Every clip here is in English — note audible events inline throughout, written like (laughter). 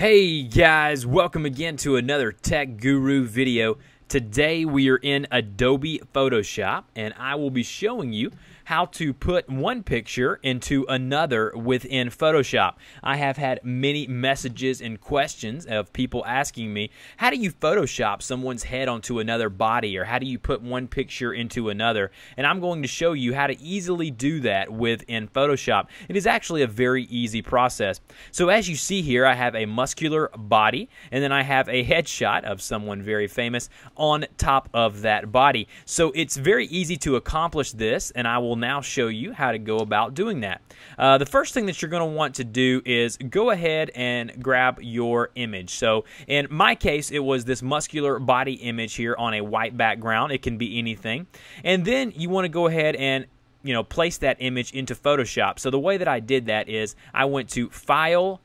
Hey guys, welcome again to another Tech Guru video. Today we are in Adobe Photoshop and I will be showing you how to put one picture into another within Photoshop. I have had many messages and questions of people asking me, how do you Photoshop someone's head onto another body or how do you put one picture into another? And I'm going to show you how to easily do that within Photoshop. It is actually a very easy process. So as you see here, I have a muscular body and then I have a headshot of someone very famous on top of that body. So it's very easy to accomplish this and I will now show you how to go about doing that. Uh, the first thing that you're going to want to do is go ahead and grab your image. So in my case, it was this muscular body image here on a white background. It can be anything. And then you want to go ahead and you know place that image into Photoshop. So the way that I did that is I went to File,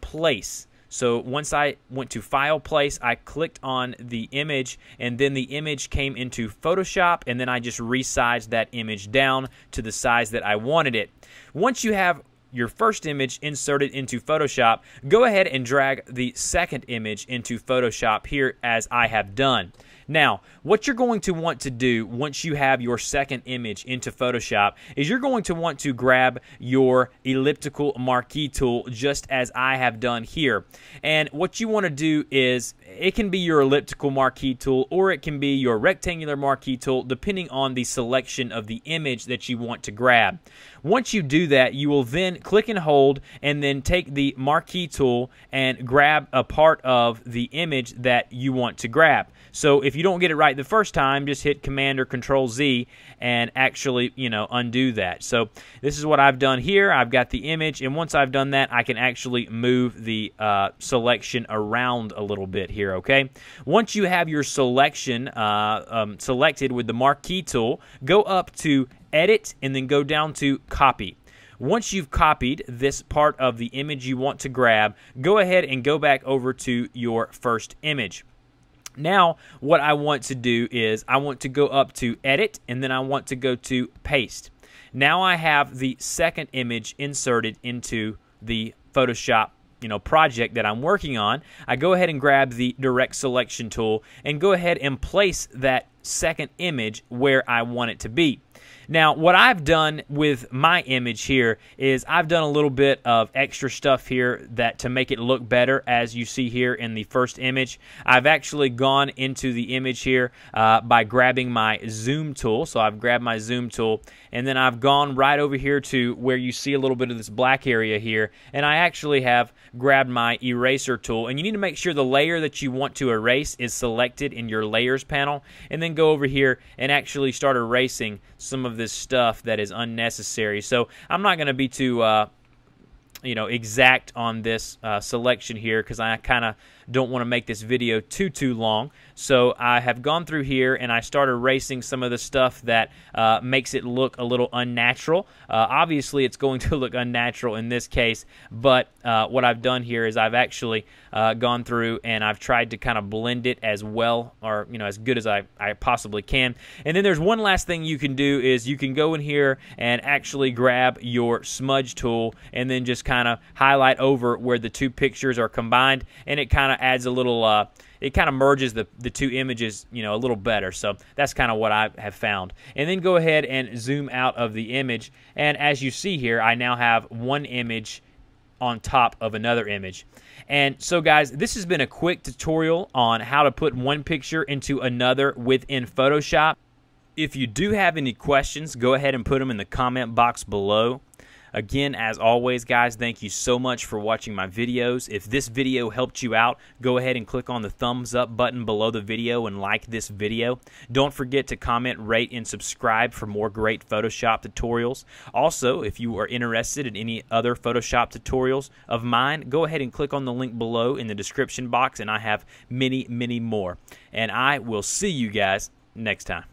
Place. So once I went to File Place, I clicked on the image, and then the image came into Photoshop, and then I just resized that image down to the size that I wanted it. Once you have your first image inserted into Photoshop, go ahead and drag the second image into Photoshop here as I have done. Now, what you're going to want to do once you have your second image into Photoshop is you're going to want to grab your elliptical marquee tool just as I have done here. And what you want to do is it can be your elliptical marquee tool or it can be your rectangular marquee tool depending on the selection of the image that you want to grab. Once you do that, you will then click and hold and then take the marquee tool and grab a part of the image that you want to grab. So if you don't get it right the first time, just hit Command or Control Z and actually, you know, undo that. So this is what I've done here. I've got the image, and once I've done that, I can actually move the uh, selection around a little bit here, okay? Once you have your selection uh, um, selected with the marquee tool, go up to Edit and then go down to Copy. Once you've copied this part of the image you want to grab, go ahead and go back over to your first image. Now, what I want to do is I want to go up to edit and then I want to go to paste. Now I have the second image inserted into the Photoshop you know project that I'm working on. I go ahead and grab the direct selection tool and go ahead and place that second image where I want it to be. Now, what I've done with my image here is I've done a little bit of extra stuff here that to make it look better as you see here in the first image. I've actually gone into the image here uh, by grabbing my zoom tool. So I've grabbed my zoom tool and then I've gone right over here to where you see a little bit of this black area here and I actually have grabbed my eraser tool and you need to make sure the layer that you want to erase is selected in your layers panel and then go over here and actually start erasing some of this stuff that is unnecessary. So I'm not going to be too, uh, you know, exact on this uh, selection here because I kind of don't want to make this video too, too long. So I have gone through here and I started erasing some of the stuff that uh, makes it look a little unnatural. Uh, obviously, it's going (laughs) to look unnatural in this case, but uh, what I've done here is I've actually uh, gone through and I've tried to kind of blend it as well or, you know, as good as I, I possibly can. And then there's one last thing you can do is you can go in here and actually grab your smudge tool and then just kind of highlight over where the two pictures are combined and it kind of adds a little uh, it kind of merges the, the two images, you know, a little better. So that's kind of what I have found. And then go ahead and zoom out of the image. And as you see here, I now have one image on top of another image. And so guys, this has been a quick tutorial on how to put one picture into another within Photoshop. If you do have any questions, go ahead and put them in the comment box below. Again, as always, guys, thank you so much for watching my videos. If this video helped you out, go ahead and click on the thumbs up button below the video and like this video. Don't forget to comment, rate, and subscribe for more great Photoshop tutorials. Also, if you are interested in any other Photoshop tutorials of mine, go ahead and click on the link below in the description box, and I have many, many more. And I will see you guys next time.